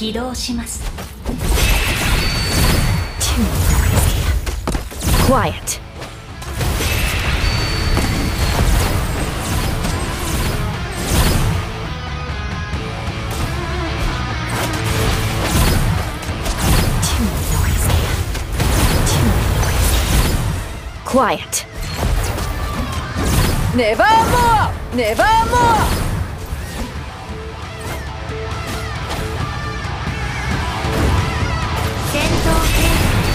起動します Quiet. Too noisy. Too noisy. Quiet.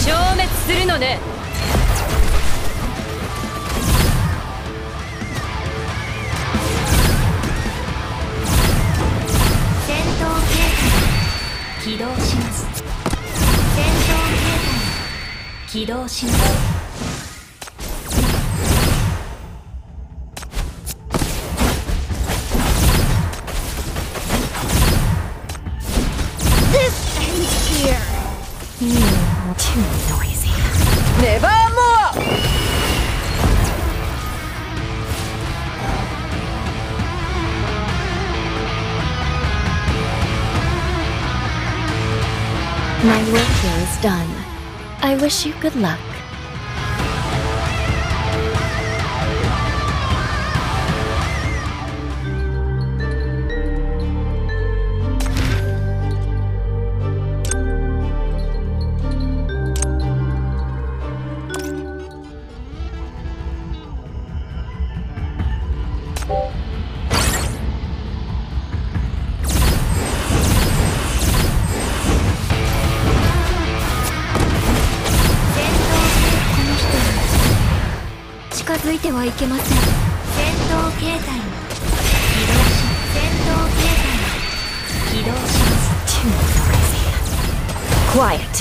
消滅するのね。戦闘形態起動します。戦闘形態起動します。My work here is done. I wish you good luck. ついてはいけません戦闘形態に起動し戦闘形態に起動しますチュークレイクワイエット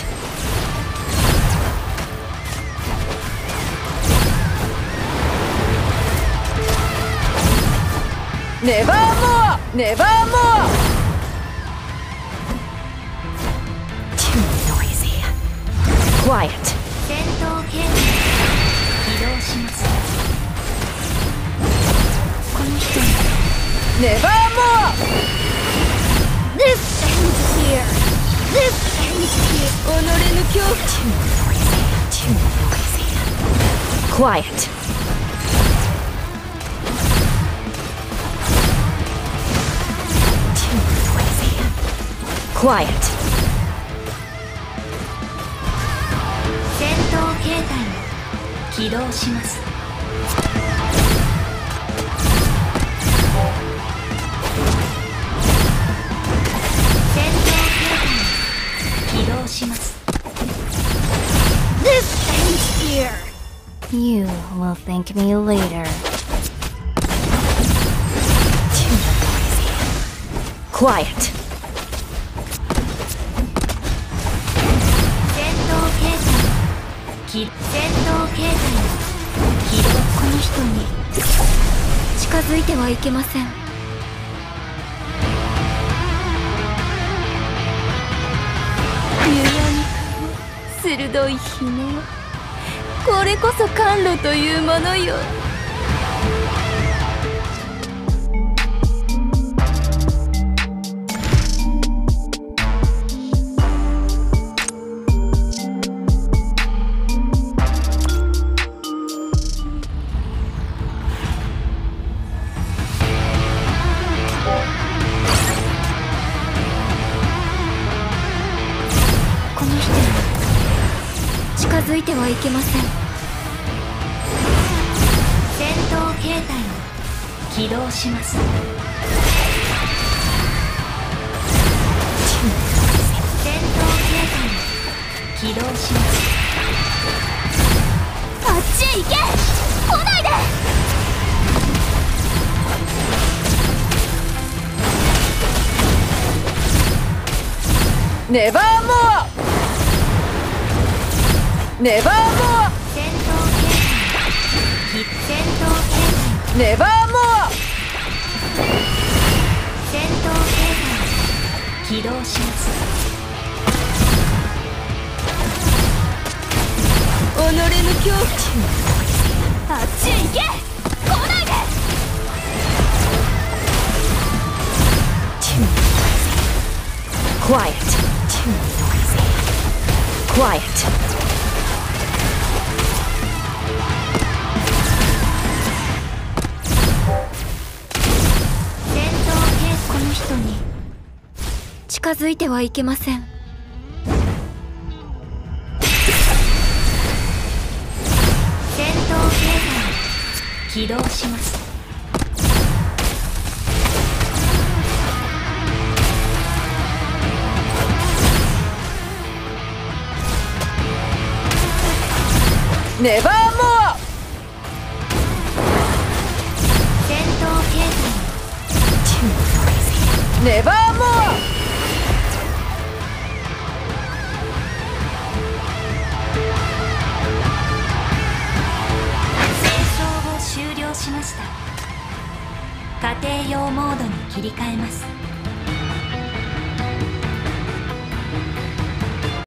Never more! Never more! Too noisy. Quiet. Nevermore! This ends here This ends here 己の恐怖. Quiet. Quiet. 戦闘形態を起動します will thank me later. Quiet. 戦闘形態起動この人に近づいてはいけません鋭いひねこれこそ甘露というものよ。近づいてはいけません。戦闘形態を起動します。起動します。あっちへ行け！来ないで！ネバーモア！ネバーモア戦闘形態戦闘形態ネバーモア戦闘形態起動します己の恐怖心あっちへ行け来ないで Too noisy. Quiet. Too noisy. Quiet. 形この人に近づいてはいけません。戦闘形態起動します。ネバーネバーモア戦争を終了しました。家庭用モードに切り替えます。